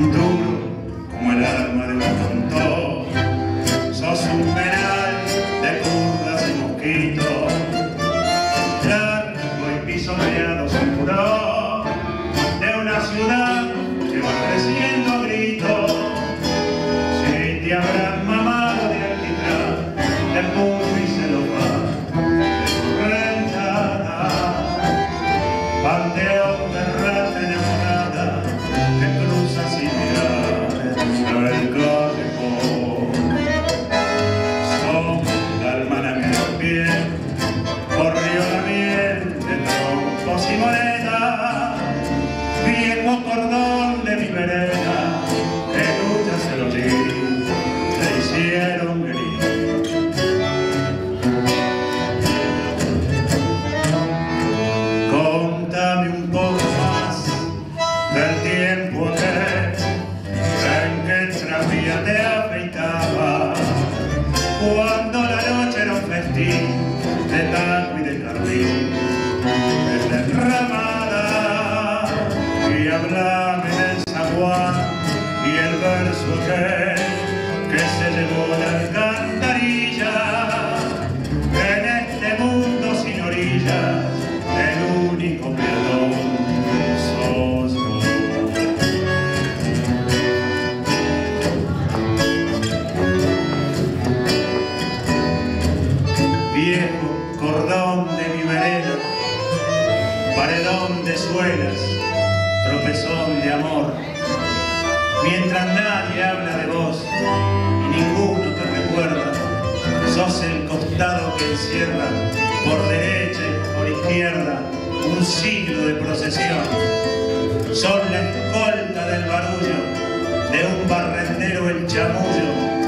Então, trompos y monedas, viejo cordón de mi vereda, que lucha se lo di, le hicieron gris. Contame un poco más del tiempo aquel en que el tranvía te afeitaba cuando la noche era un festín de tango y de jardín y hablame del zaguán y el verso aquel que se llevó la alcantarilla en este mundo sin orillas el único perdón sos vos. Viejo cordón de mi vereda, paredón de suelas, tropezón de amor, mientras nadie habla de vos y ninguno te recuerda, sos el costado que encierra por derecha y por izquierda un siglo de procesión. Son la escolta del barullo, de un barrendero el chamullo,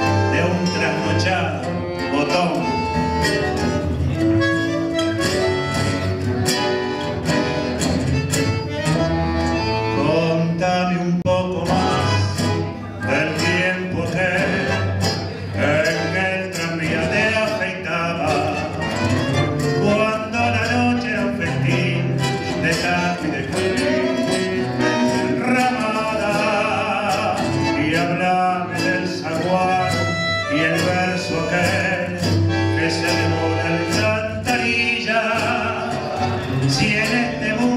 que se demora en la alcantarilla, si en este mundo